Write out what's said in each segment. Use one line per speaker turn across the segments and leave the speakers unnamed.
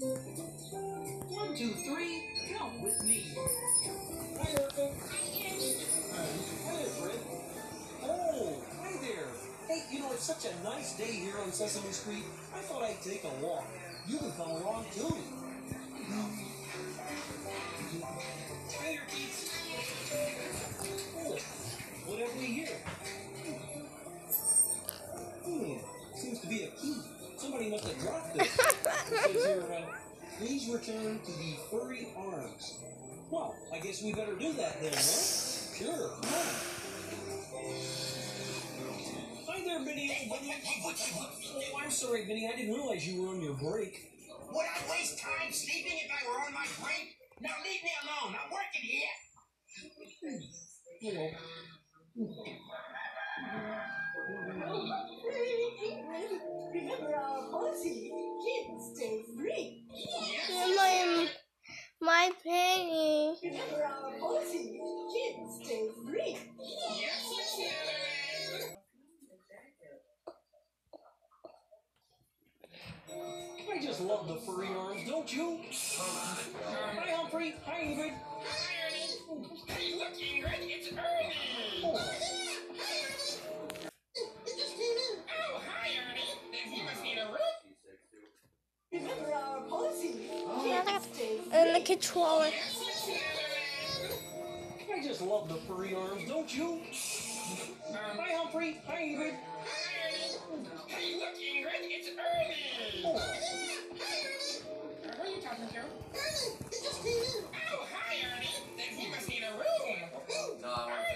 One, two, three, count with me. Hi, Erica. Hi, Fred. Oh, hi there. Hey, you know, it's such a nice day here on Sesame Street. I thought I'd take a walk. You can come along too. Hi there. Oh, what have we here? Hmm, seems to be a key. Somebody must have dropped this. It says here, please return to the furry arms. Well, I guess we better do that then, huh? Sure, on. Hi there, Benny. Benny. Oh, I'm sorry, Benny. I didn't realize you were on your break.
Would I waste time sleeping if I were on my break? Now leave me alone. I'm working here.
Hello.
Remember
the furry arms, don't you? Hi, Humphrey. Hi, Ingrid. Hi, Ernie.
Hey, look, Ingrid, it's Ernie.
Oh,
Oh, hi, Ernie. Then he must need a room.
Remember our uh, policy.
Yeah,
Kids stay free.
And the controller.
Yes,
I just love the furry arms, don't you? Hi, Humphrey. Hi, Ingrid.
Hey, look, Ingrid, it's Ernie.
Oh, yeah, hi
Uh, who are you talking to? Ernie, he just came in. Oh, hi, Ernie. Then he must need a room.
No, I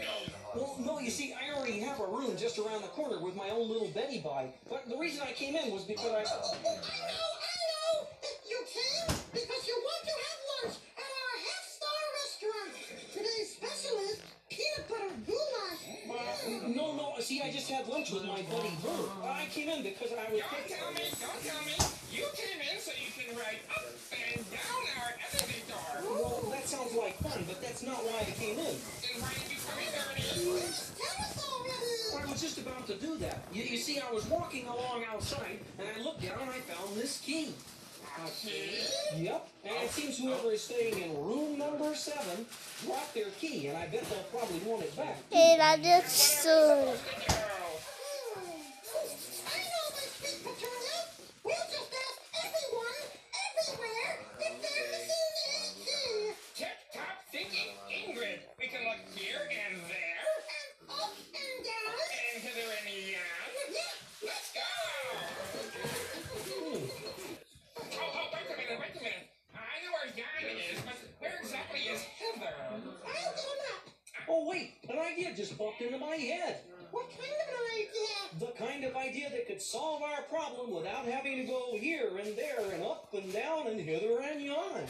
well, no, you see, I already have a room just around the corner with my own little Betty by. But the reason I came in was because I.
You
see, I just had lunch with my buddy Bert. Oh. I came in because I was.
Don't tell me, don't tell me. You came in so you can ride up and down our elevator.
Well, that sounds like fun, but that's not why I came in.
Then why did you come in, Ernie?
Tell us already.
I was just about to do that. You, you see, I was walking along outside, and I looked down and I found this key. Yep, and it seems whoever is staying in room number seven dropped their key, and I bet they'll probably want it back.
And I just.
Idea just popped into my head.
What kind of an idea?
The kind of idea that could solve our problem without having to go here and there and up and down and hither and yon.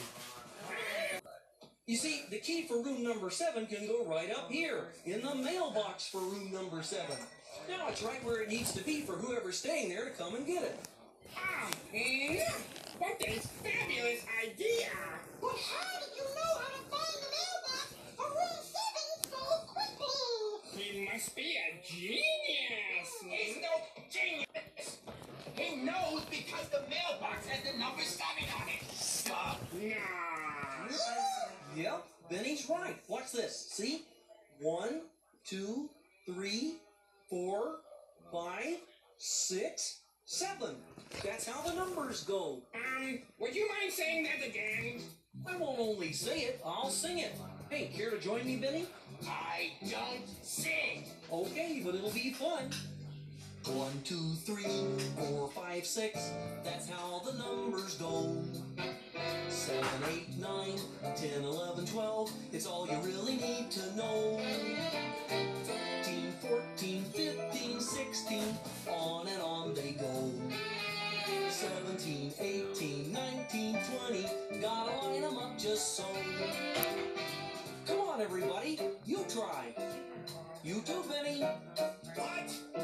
You see, the key for room number seven can go right up here in the mailbox for room number seven. Now it's right where it needs to be for whoever's staying there to come and get it.
Ah, yeah. What a fabulous idea!
But how did you
because the mailbox has the number seven on it! Stop! Nah!
Yep, Benny's right. Watch this. See? One, two, three, four, five, six, seven. That's how the numbers go.
Um, would you mind saying that again?
I won't only say it, I'll sing it. Hey, care to join me, Benny?
I don't sing!
Okay, but it'll be fun. One, two, three, four, five, six. That's how the numbers go. Seven, eight, nine, ten, eleven, twelve. It's all you really need to know. Thirteen, fourteen, fifteen, sixteen. On and on they You try. You too, Benny.
What? Uh,